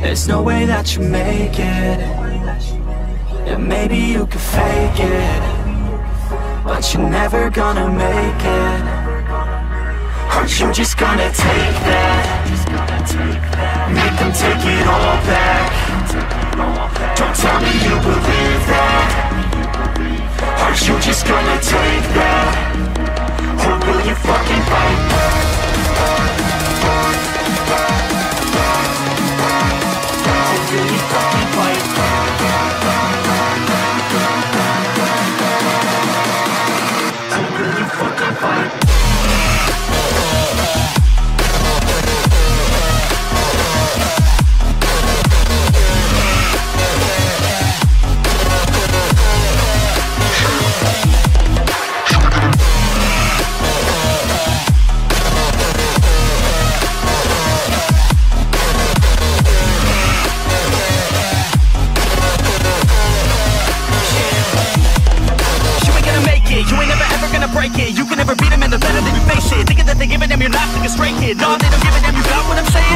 There's no way that you make it. Yeah, maybe you could fake it. But you're never gonna make it. Aren't you just gonna take that? Make them take it all back. Don't tell me you believe that. Aren't you just gonna take that? You can never beat them and they're better than you. Face it. Thinking that they a damn, you're not like a stray kid. No, they don't give a damn, you got what I'm saying?